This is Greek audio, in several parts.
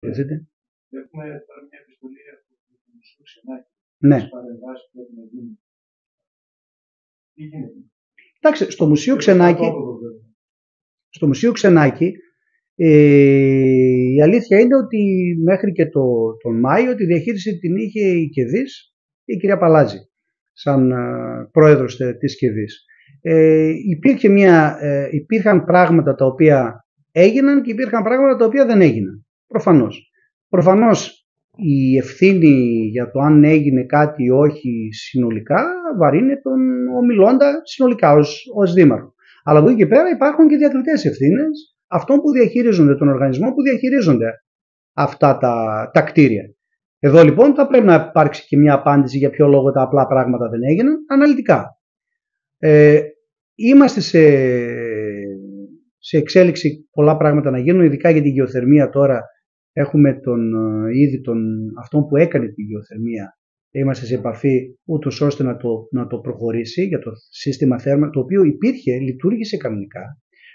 Δείτε. Έχουμε τώρα μια επιστολή από το Μουσείο Ξενάκη. Ναι. Τις παρεμβάσεις που πρέπει να γίνουν. Τι γίνεται; Εντάξει, στο Μουσείο Ξενάκη, Πρωτόποδο, βέβαια. στο Μουσείο Ξενάκη ε, η αλήθεια είναι ότι μέχρι και το, τον Μάιο τη διαχείριση την είχε η Κεδής η κυρία Παλάζη σαν ε, πρόεδρος τε- της Κεδής. Ε, υπήρχε μια, ε, υπήρχαν πράγματα τα οποία έγιναν και υπήρχαν πράγματα τα οποία δεν έγιναν. Προφανώς. Προφανώς η ευθύνη για το αν έγινε κάτι ή όχι συνολικά βαρύνει τον ομιλώντα συνολικά ως, ως δήμαρχο. Αλλά από εκεί και πέρα υπάρχουν και διακριτές ευθύνες αυτών που διαχειρίζονται, των οργανισμών που διαχειρίζονται αυτά τα, τα κτίρια. Εδώ λοιπόν θα πρέπει να υπάρξει και μια απάντηση για ποιο λόγο τα απλά πράγματα δεν έγιναν αναλυτικά. Ε, είμαστε σε, σε εξέλιξη πολλά πράγματα να γίνουν, ειδικά για τη γεωθερμία τώρα έχουμε τον, ε, ήδη τον, αυτόν που έκανε τη γεωθερμία είμαστε σε επαφή ούτως ώστε να το, να το προχωρήσει για το σύστημα θέρμα το οποίο υπήρχε, λειτουργήσε κανονικά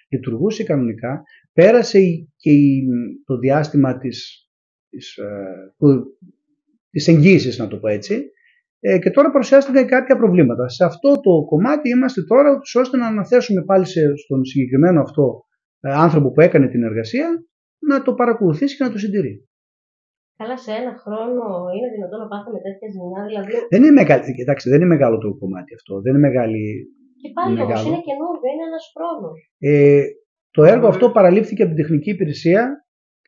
λειτουργούσε κανονικά πέρασε η- και η- το διάστημα της, της, ε, του, της εγγύησης να το πω έτσι ε, και τώρα παρουσιάστηκαν κάποια προβλήματα. Σε αυτό το κομμάτι είμαστε τώρα ούτως ώστε να αναθέσουμε πάλι σε, στον συγκεκριμένο αυτό ε, άνθρωπο που έκανε την εργασία να το παρακολουθήσει και να το συντηρεί. Καλά, σε ένα χρόνο είναι δυνατόν να πάθουμε τέτοια ζημιά. Δηλαδή, Δεν είναι, μεγάλη, κοιτάξτε, δεν είναι μεγάλο το κομμάτι αυτό. Δεν είναι μεγάλη. και πάλι όμως Μεγάλο. είναι καινούργιο, είναι ένας χρόνος. Ε, το έργο αυτό παραλήφθηκε από την τεχνική υπηρεσία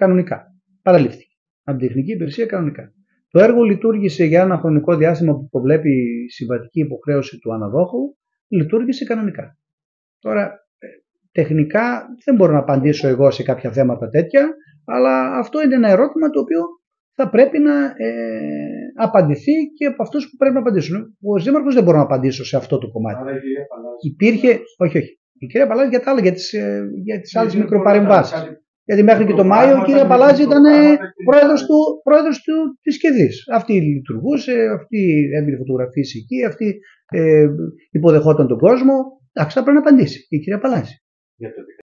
κανονικά. Παραλήφθηκε. Από την τεχνική υπηρεσία κανονικά. Το έργο λειτουργήσε για ένα χρονικό διάστημα που προβλέπει η συμβατική υποχρέωση του αναδόχου. Λειτουργήσε κανονικά. Τώρα, ε, τεχνικά δεν μπορώ να απαντήσω εγώ σε κάποια θέματα τέτοια, αλλά αυτό είναι ένα ερώτημα το οποίο θα πρέπει να ε, απαντηθεί και από αυτούς που πρέπει να απαντήσουν. Ο Δήμαρχος δεν μπορώ να απαντήσω σε αυτό το κομμάτι. Άρα η κυρία Παλάζη. Υπήρχε, όχι, όχι. Η κυρία Παλάζη για τα άλλα, για τις, ε, για τις άλλες Γιατί μικροπαρεμβάσεις. κάτι- Γιατί μέχρι και το Μάιο η κυρία Παλάζη ήταν ε, πρόεδρος, του, πρόεδρος του, της Κεδής. Αυτή λειτουργούσε, αυτή έβγαινε φωτογραφίες εκεί, αυτή ε, υποδεχόταν τον κόσμο. Εντάξει, θα πρέπει να απαντήσει η κυρία Παλάζη. Για το